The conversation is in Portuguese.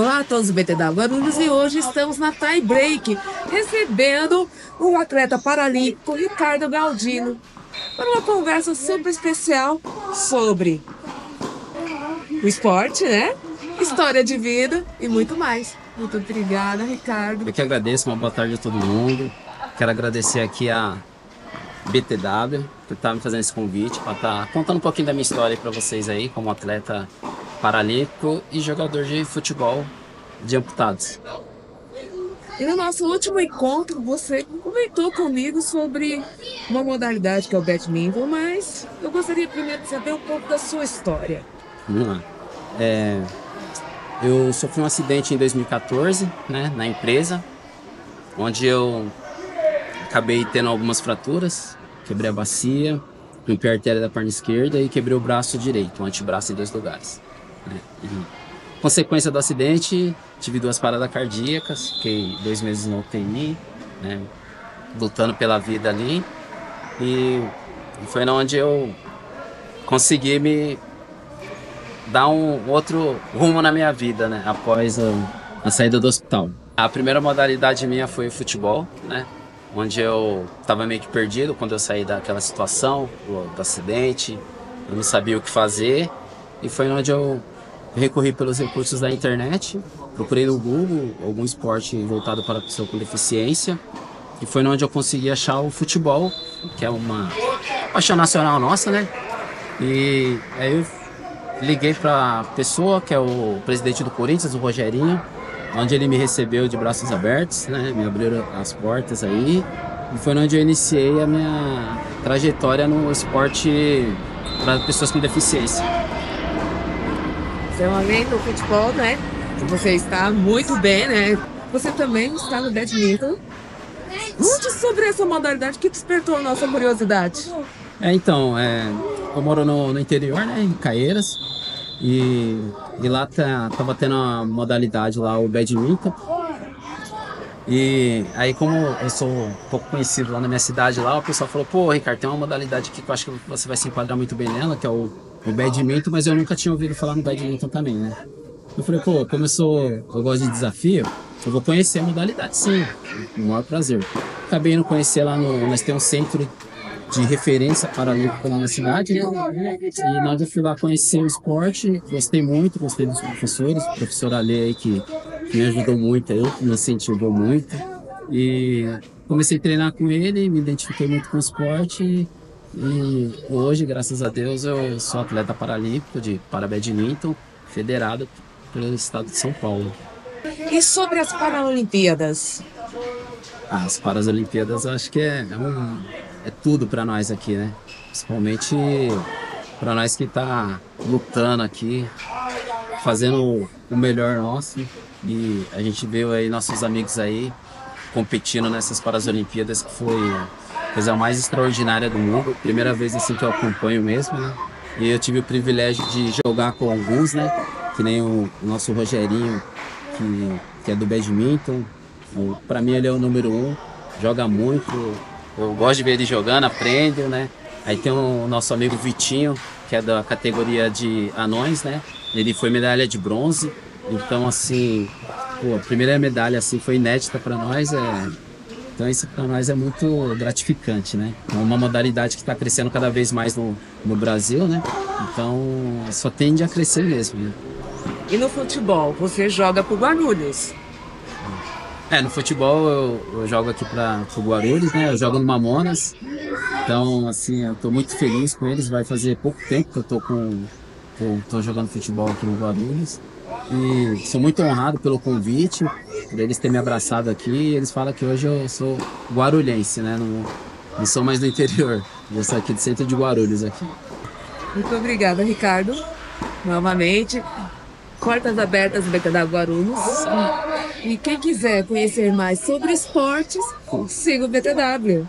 a todos do BTW Guarulhos e hoje estamos na tie break recebendo o atleta paralímpico Ricardo Galdino para uma conversa super especial sobre o esporte, né? História de vida e muito mais. Muito obrigada, Ricardo. Eu que agradeço, uma boa tarde a todo mundo. Quero agradecer aqui a BTW por estar me fazendo esse convite, para estar contando um pouquinho da minha história para vocês aí, como atleta paralímpico e jogador de futebol de amputados. E no nosso último encontro, você comentou comigo sobre uma modalidade que é o badminton, mas eu gostaria primeiro de saber um pouco da sua história. Vamos lá. É, eu sofri um acidente em 2014, né, na empresa, onde eu acabei tendo algumas fraturas, quebrei a bacia, rompi a artéria da perna esquerda e quebrei o braço direito, o antebraço em dois lugares. Consequência do acidente, tive duas paradas cardíacas, fiquei dois meses no UTI, né? lutando pela vida ali. E foi onde eu consegui me dar um outro rumo na minha vida, né? Após a, a saída do hospital. A primeira modalidade minha foi o futebol, né? Onde eu estava meio que perdido quando eu saí daquela situação, do, do acidente. Eu não sabia o que fazer. E foi onde eu recorri pelos recursos da internet, procurei no Google algum esporte voltado para a pessoa com deficiência e foi onde eu consegui achar o futebol, que é uma paixão nacional nossa, né? E aí eu liguei para a pessoa que é o presidente do Corinthians, o Rogerinho, onde ele me recebeu de braços abertos, né? Me abriu as portas aí e foi onde eu iniciei a minha trajetória no esporte para pessoas com deficiência. Um além do futebol, né? Você está muito bem, né? Você também está no badminton. Conte sobre essa modalidade que despertou a nossa curiosidade. É, então, é, eu moro no, no, interior, né, em Caeiras, e, e lá tá, tendo uma modalidade lá, o badminton. E aí, como eu sou um pouco conhecido lá na minha cidade, lá, o pessoal falou: pô, Ricardo, tem uma modalidade aqui que eu acho que você vai se enquadrar muito bem nela, que é o o badminton, mas eu nunca tinha ouvido falar no badminton também, né? Eu falei, pô, como eu sou, eu gosto de desafio, eu vou conhecer a modalidade, sim, o maior prazer. Acabei indo conhecer lá no, nós temos um centro de referência para lá na cidade, né? E nós eu fui lá conhecer o esporte, gostei muito, gostei dos professores, o professor Ale aí que, que me ajudou muito, eu me incentivou muito. E comecei a treinar com ele, me identifiquei muito com o esporte e hoje, graças a Deus, eu sou atleta paralímpico de parabadminton, federado pelo estado de São Paulo. E sobre as Paralimpíadas? As Paralimpíadas acho que é, é, um, é tudo para nós aqui, né? Principalmente para nós que tá lutando aqui, fazendo o melhor nosso. E a gente viu aí nossos amigos aí competindo nessas Paralimpíadas que foi coisa mais extraordinária do mundo. Primeira vez assim que eu acompanho mesmo, né? E eu tive o privilégio de jogar com alguns, né? Que nem o, nosso Rogerinho, que, que é do badminton. Para mim ele é o número um, joga muito. Eu gosto de ver ele jogando, aprendo, né? Aí tem o nosso amigo Vitinho, que é da categoria de anões, né? Ele foi medalha de bronze. Então, assim, pô, a primeira medalha assim foi inédita para nós. É, então isso para nós é muito gratificante, né? É uma modalidade que está crescendo cada vez mais no, no Brasil, né? Então só tende a crescer mesmo. Né? E no futebol, você joga por Guarulhos? É, no futebol eu, eu jogo aqui para o Guarulhos, né? Eu jogo no Mamonas. Então, assim, eu estou muito feliz com eles. Vai fazer pouco tempo que eu tô com, tô jogando futebol aqui no Guarulhos. E sou muito honrado pelo convite, por eles terem me abraçado aqui. Eles falam que hoje eu sou guarulhense, né? Não, não sou mais do interior. Eu sou aqui do centro de Guarulhos aqui. Muito obrigada, Ricardo. Novamente, portas abertas BTW Guarulhos. E quem quiser conhecer mais sobre esportes, siga o BTW.